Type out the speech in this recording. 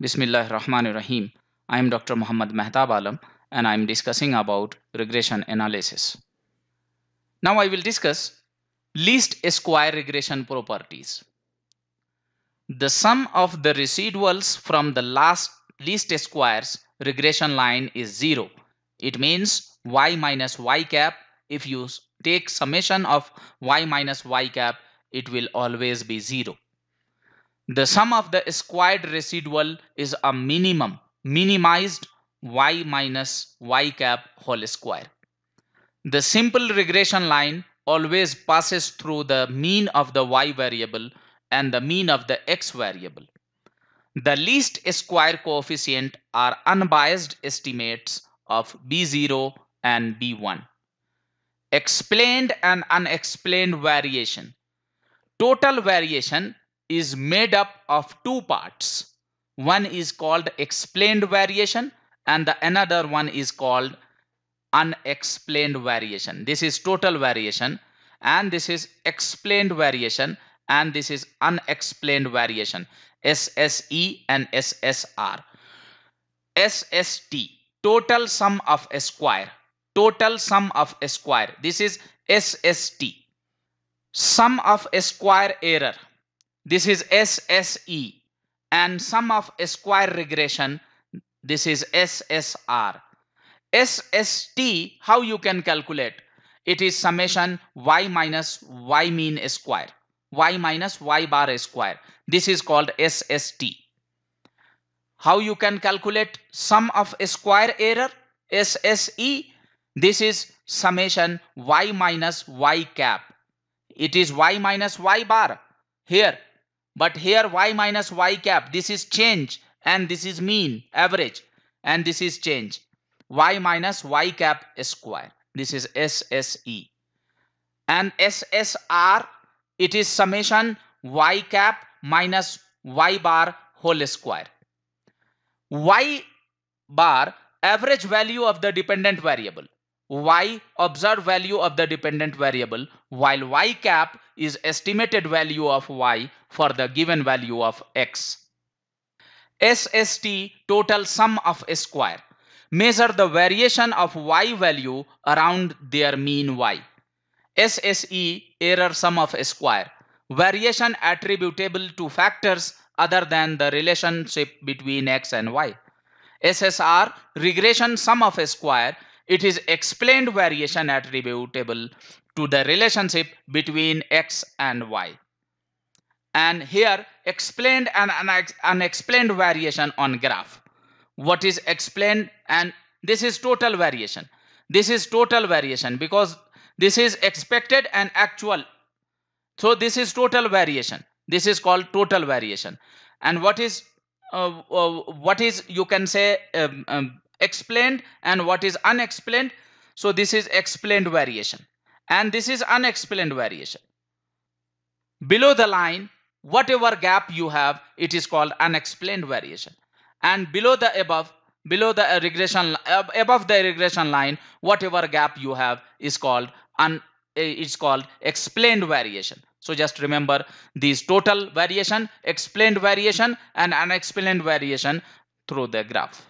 Bismillah Rahman Rahim. I am Dr. Muhammad Mehtab Alam and I am discussing about regression analysis. Now I will discuss least square regression properties. The sum of the residuals from the last least squares regression line is 0. It means y minus y cap. If you take summation of y minus y cap, it will always be 0. The sum of the squared residual is a minimum, minimized y minus y cap whole square. The simple regression line always passes through the mean of the y variable and the mean of the x variable. The least square coefficient are unbiased estimates of b0 and b1. Explained and unexplained variation. Total variation is made up of two parts. One is called explained variation and the another one is called unexplained variation. This is total variation and this is explained variation and this is unexplained variation SSE and SSR. SST total sum of square total sum of square this is SST sum of square error this is SSE and sum of square regression this is SSR SST how you can calculate? It is summation y minus y mean square. Y minus y bar square. This is called SST how you can calculate sum of square error? SSE this is summation y minus y cap. It is y minus y bar. Here but here y minus y cap, this is change and this is mean, average and this is change. y minus y cap square. This is SSE. And SSR, it is summation y cap minus y bar whole square. y bar average value of the dependent variable y observed value of the dependent variable while y cap is estimated value of y for the given value of x. SST total sum of square measure the variation of y value around their mean y. SSE error sum of square variation attributable to factors other than the relationship between x and y. SSR regression sum of square it is explained variation attributable to the relationship between x and y. And here explained and unexplained variation on graph. What is explained and this is total variation. This is total variation because this is expected and actual. So this is total variation. This is called total variation. And what is uh, uh, what is you can say um, um, explained and what is unexplained. So this is explained variation and this is unexplained variation. Below the line, whatever gap you have, it is called unexplained variation. And below the above, below the regression, above the regression line, whatever gap you have is called un, eh, it's called explained variation. So just remember these total variation, explained variation and unexplained variation through the graph.